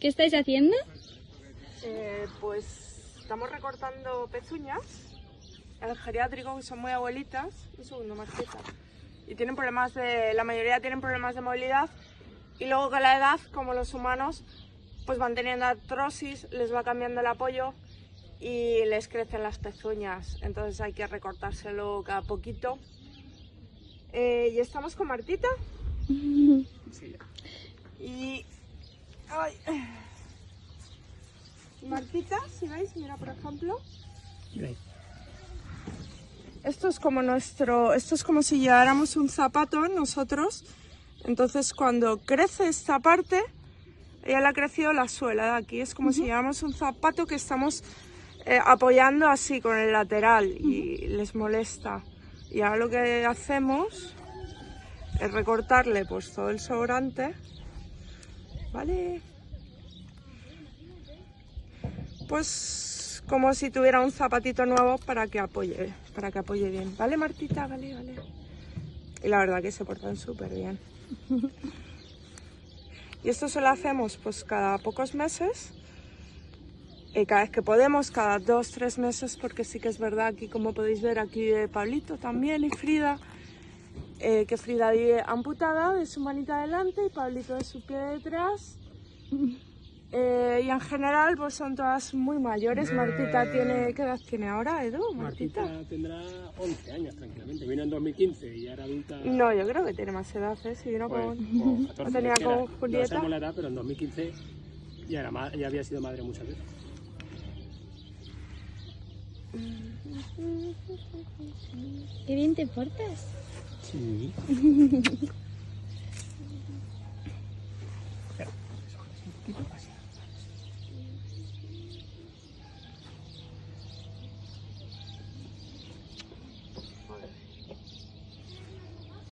¿Qué estáis haciendo? Eh, pues estamos recortando pezuñas. El geriátrico, que son muy abuelitas. Un segundo, Marquita. Y tienen problemas de. La mayoría tienen problemas de movilidad. Y luego con la edad, como los humanos, pues van teniendo artrosis, les va cambiando el apoyo y les crecen las pezuñas. Entonces hay que recortárselo cada poquito. Eh, y estamos con Martita. Y. Ay. Martita, si veis, mira por ejemplo. Esto es como nuestro. Esto es como si lleváramos un zapato nosotros. Entonces cuando crece esta parte, ella le ha crecido la suela de aquí. Es como si lleváramos un zapato que estamos eh, apoyando así con el lateral y les molesta. Y ahora lo que hacemos es recortarle pues todo el sobrante. ¿Vale? Pues como si tuviera un zapatito nuevo para que apoye, para que apoye bien. ¿Vale, Martita? Vale, vale. Y la verdad que se portan súper bien. Y esto se lo hacemos pues cada pocos meses. Y cada vez que podemos, cada dos, tres meses, porque sí que es verdad aquí, como podéis ver, aquí de Pablito también y Frida, eh, que Frida vive amputada de su manita delante y Pablito de su pie detrás. Eh, y en general pues son todas muy mayores. Martita tiene, ¿qué edad tiene ahora, Edu? Martita. Martita tendrá 11 años tranquilamente. Vino en 2015 y ya era adulta. No, yo creo que tiene más edad, ¿eh? Si vino pues, con... o 14, tenía con Julieta. No sabemos la edad, pero en 2015 ya, era ma- ya había sido madre muchas veces. Qué bien te portas. Sí.